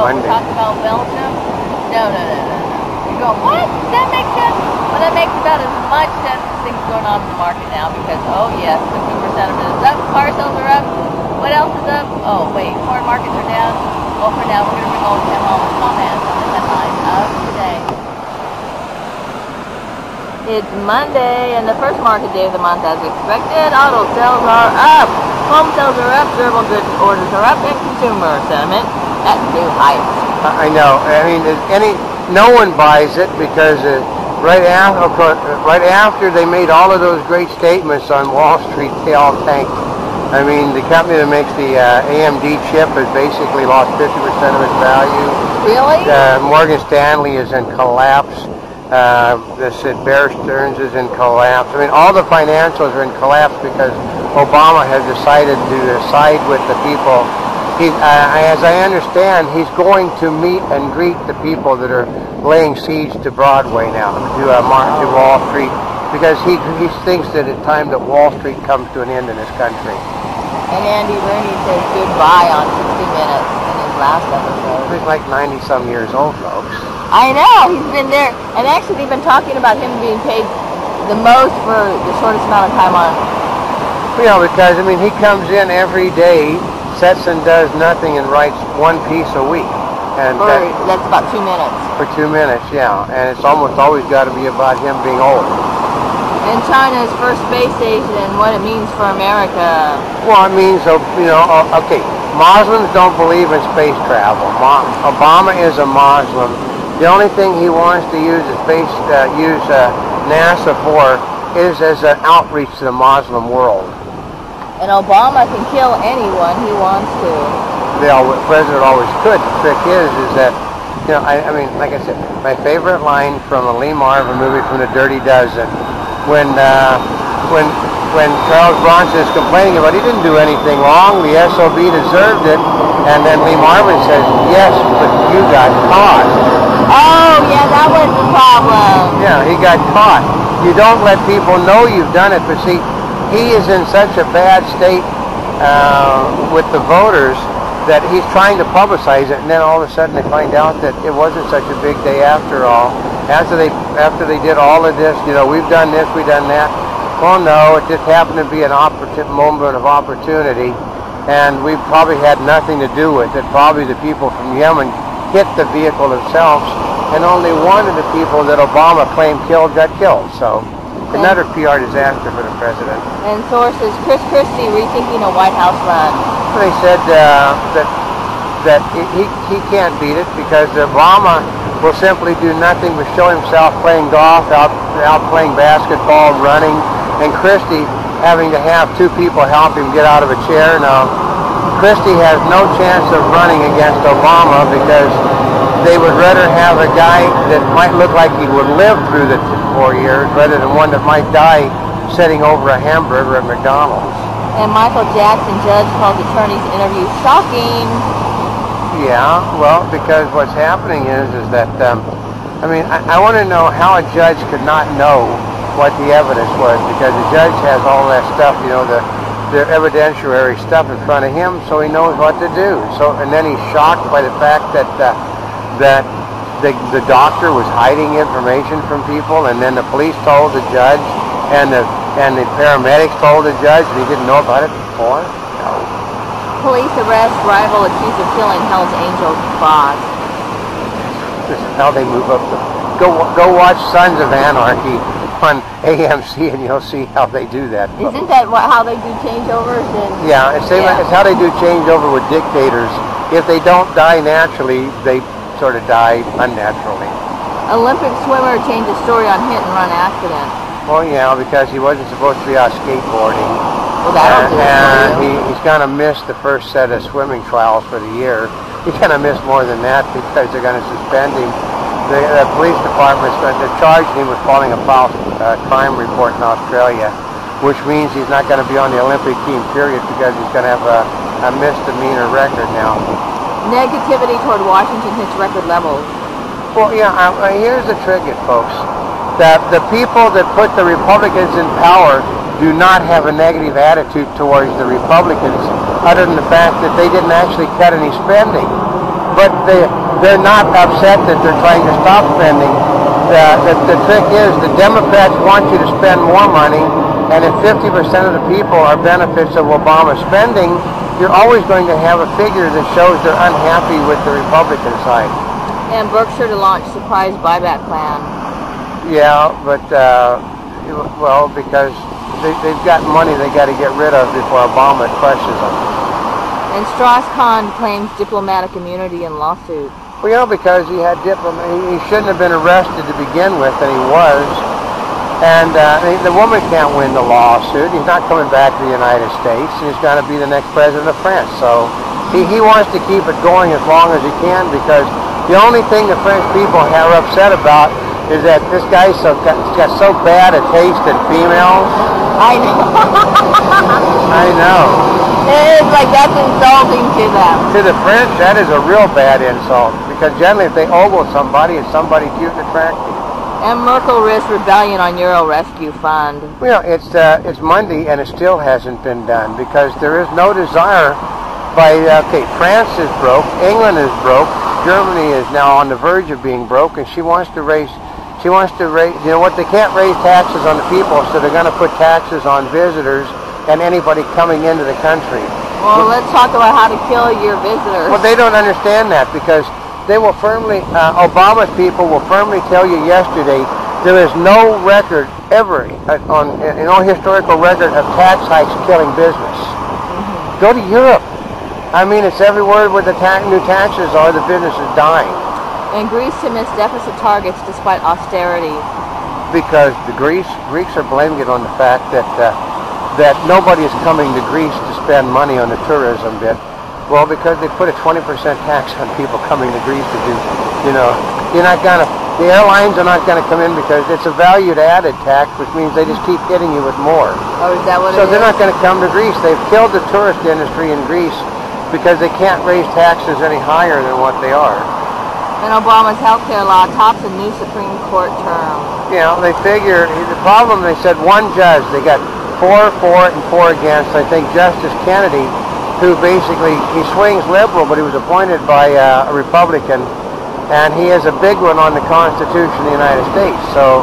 Oh, Monday. we're about Belgium? No, no, no, no, no. You're going, what? Does that make sense? Well, that makes about as much sense as things going on in the market now because, oh, yes, consumer sentiment is up, car sales are up. What else is up? Oh, wait, foreign markets are down. Well, for now, we're going to bring old Tim home with comments on the headlines of today. It's Monday, and the first market day of the month as expected. Auto sales are up. Home sales are up, durable goods orders are up, and consumer sentiment at new heights. I know. I mean, any no one buys it because uh, right after right after they made all of those great statements on Wall Street, they all tanked. I mean, the company that makes the uh, AMD chip has basically lost 50% of its value. Really? Uh, Morgan Stanley is in collapse. Uh, this uh, Bear Stearns is in collapse. I mean, all the financials are in collapse because Obama has decided to side with the people. He, uh, as I understand, he's going to meet and greet the people that are laying siege to Broadway now, to uh, Mark to Wall Street, because he he thinks that it's time that Wall Street comes to an end in this country. And Andy Rooney says goodbye on 60 Minutes in his last episode. He's like 90 some years old, folks. I know, he's been there. And actually, they've been talking about him being paid the most for the shortest amount of time on. You know, because I mean, he comes in every day, sits and does nothing, and writes one piece a week, and For, that, that's about two minutes. for two minutes, yeah. And it's almost always got to be about him being old. And China's first space station and what it means for America. Well, it means, uh, you know, uh, okay, Muslims don't believe in space travel. Obama is a Muslim. The only thing he wants to use the space, uh, use uh, NASA for is as an outreach to the Muslim world. And Obama can kill anyone he wants to. the president always could. The trick is, is that, you know, I, I mean, like I said, my favorite line from a Lee Marvin movie from The Dirty Dozen, when, uh, when, when Charles Bronson is complaining about he didn't do anything wrong, the SOB deserved it, and then Lee Marvin says, yes, but you got caught. Oh, yeah, that was the problem. Yeah, he got caught. You don't let people know you've done it, but see, he is in such a bad state uh, with the voters that he's trying to publicize it, and then all of a sudden they find out that it wasn't such a big day after all. After they after they did all of this, you know, we've done this, we've done that. Well, no, it just happened to be an opportun- moment of opportunity, and we probably had nothing to do with it. Probably the people from Yemen hit the vehicle themselves, and only one of the people that Obama claimed killed got killed. So another PR disaster for the president. And sources, Chris Christie rethinking a White House run. They said uh, that that he, he he can't beat it because Obama will simply do nothing but show himself playing golf, out out playing basketball, running, and Christie having to have two people help him get out of a chair. Now, Christie has no chance of running against Obama because they would rather have a guy that might look like he would live through the four years rather than one that might die sitting over a hamburger at McDonald's. And Michael Jackson judge called attorney's interview shocking. Yeah, well, because what's happening is is that um, I mean I, I want to know how a judge could not know what the evidence was because the judge has all that stuff, you know, the the evidentiary stuff in front of him, so he knows what to do. So and then he's shocked by the fact that uh, that the the doctor was hiding information from people, and then the police told the judge, and the and the paramedics told the judge, and he didn't know about it before. No. Police arrest rival accused of killing Hell's Angels boss. This is how they move up. The, go go watch Sons of Anarchy on AMC, and you'll see how they do that. Isn't that what, how they do changeovers? And Yeah, it's, same, Yeah. it's how they do changeover with dictators. If they don't die naturally, they sort of die unnaturally. Olympic swimmer changed his story on hit and run accident. Well, yeah, because he wasn't supposed to be out skateboarding. Well, that'll and do it and he, he's going to miss the first set of swimming trials for the year. He's going to miss more than that because they're going to suspend him. The, the police department's going to charge him with filing a false uh, crime report in Australia, which means he's not going to be on the Olympic team, period, because he's going to have a, a misdemeanor record now. Negativity toward Washington hits record levels. Well, yeah, uh, uh, here's the it, folks. That the people that put the Republicans in power do not have a negative attitude towards the Republicans, other than the fact that they didn't actually cut any spending. but they they're not upset that they're trying to stop spending. The, the, the trick is the Democrats want you to spend more money, and if 50% of the people are benefits of Obama spending, you're always going to have a figure that shows they're unhappy with the Republican side. And Berkshire to launch surprise buyback plan. Yeah, but uh, well, because they, they've got money they got to get rid of before Obama crushes them. And Strauss-Kahn claims diplomatic immunity in lawsuit. Well, you know, because he had diplomat, he, he shouldn't have been arrested to begin with, and he was. And uh, the woman can't win the lawsuit. He's not coming back to the United States. He's going to be the next president of France. So he, he wants to keep it going as long as he can because the only thing the French people are upset about is that this guy so got, got so bad a taste in females. I know. I know. It's like that's insulting to them. To the French, that is a real bad insult because generally, if they ogle somebody, it's somebody cute and attractive. And Merkel risks rebellion on Euro Rescue Fund. Well, it's uh, it's Monday and it still hasn't been done because there is no desire by uh, okay, France is broke, England is broke, Germany is now on the verge of being broke, and she wants to raise she wants to raise you know what they can't raise taxes on the people, so they're going to put taxes on visitors and anybody coming into the country. Well, let's talk about how to kill your visitors. Well, they don't understand that because they will firmly, uh, Obama's people will firmly tell you yesterday there is no record ever uh, on no historical record of tax hikes killing business. Mm-hmm. Go to Europe. I mean, it's everywhere where the ta- new taxes are, the business is dying. And Greece to miss deficit targets despite austerity. Because the Greece Greeks are blaming it on the fact that uh, that nobody is coming to Greece to spend money on the tourism bit. Well, because they put a 20% tax on people coming to Greece to do, you know, you're not gonna, the airlines are not gonna come in because it's a valued added tax, which means they just keep hitting you with more. Oh, is that what So they're is? not gonna come to Greece. They've killed the tourist industry in Greece because they can't raise taxes any higher than what they are. And Obama's health care law tops a new Supreme Court term. You know, they figure, the problem, they said one judge, they got four for it and four against. I think Justice Kennedy who basically he swings liberal, but he was appointed by uh, a Republican, and he is a big one on the Constitution of the United States. So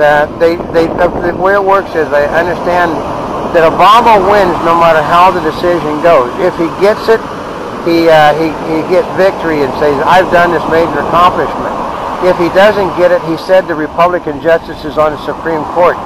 that they they the way it works is I understand that Obama wins no matter how the decision goes. If he gets it, he uh, he he gets victory and says I've done this major accomplishment. If he doesn't get it, he said the Republican justices on the Supreme Court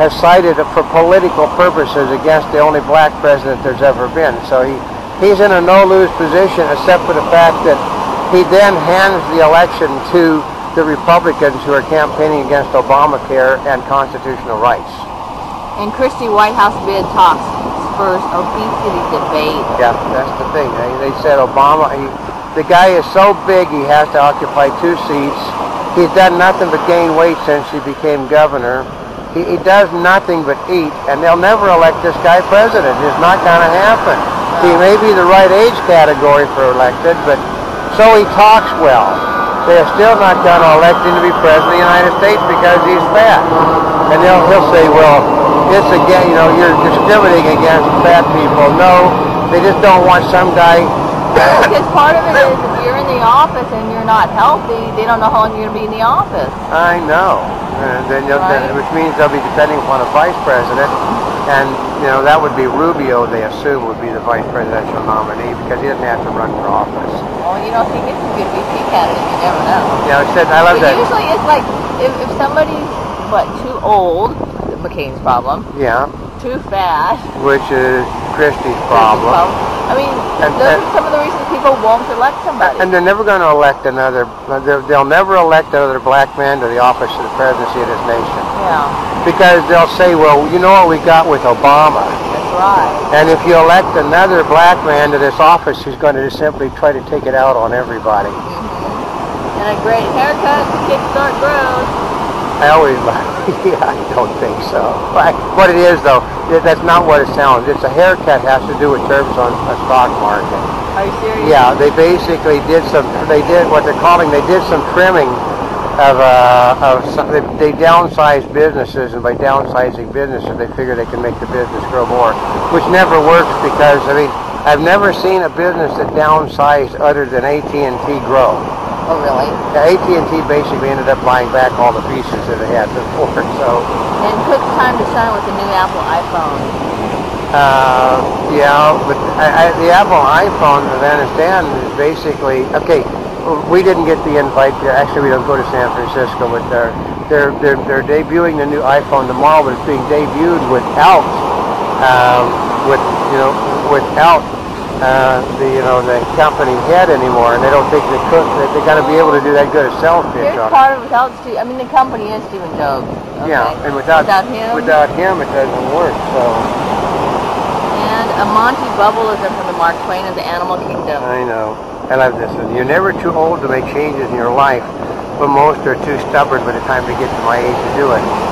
has cited it for political purposes against the only black president there's ever been. So he, he's in a no-lose position except for the fact that he then hands the election to the Republicans who are campaigning against Obamacare and constitutional rights. And Christie White House bid talks spurs obesity debate. Yeah, that's the thing. They, they said Obama, he, the guy is so big he has to occupy two seats. He's done nothing but gain weight since he became governor. He, he does nothing but eat, and they'll never elect this guy president. It's not going to happen. He may be the right age category for elected, but so he talks well. They're still not going to elect him to be president of the United States because he's fat. And they'll, he'll say, well, this again, you know, you're discriminating against fat people. No, they just don't want some guy because part of it is if you're in the office and you're not healthy, they don't know how long you're going to be in the office. I know. And then, you'll, Right. then, which means they'll be depending upon a vice president, and you know that would be Rubio. They assume would be the vice presidential nominee because he doesn't have to run for office. Well, you know, if he gets a VP candidate, you never know. You know, it said I love But that. usually it's like if, if somebody's what too old, McCain's problem, Yeah, too fat, which is Christie's problem. I mean, And- those and- are some of the reasons people won't elect somebody. And they're never going to elect another. They'll never elect another black man to the office of the presidency of this nation yeah, because they'll say, "Well, you know what we got with Obama." that's right. And if you elect another black man to this office, he's going to just simply try to take it out on everybody. Mm-hmm. And a great haircut to kickstart growth. I always, yeah, I don't think so. But what it is, though, that's not what it sounds. It's a haircut has to do with terms on a stock market. Are you serious? Yeah, they basically did some. They did what they're calling. They did some trimming of uh, of some, they, they downsized businesses, and by downsizing businesses, they figure they can make the business grow more, which never works because I mean, I've never seen a business that downsized other than AT&T grow. Oh, really? Yeah, AT&T basically ended up buying back all the pieces that it had before. So, And quick time to shine with the new Apple iPhone. uh, yeah, but I, I, the Apple iPhone, as I understand, is basically okay. We didn't get the invite. Actually, we don't go to San Francisco, but they're they're they're, they're debuting the new iPhone tomorrow, but it's being debuted without um, with you know without uh, the you know the company head anymore, and they don't think they could. they're going to be able to do that good a sales pitch Here's on part of without Steve. I mean, the company is Stephen Jobs. Okay. Yeah, and without without him, without him, it doesn't work. So and a Monty Bubbleism from the Mark Twain of the Animal Kingdom. I know. I love this. one. You're never too old to make changes in your life, but most are too stubborn by the time they get to my age to do it.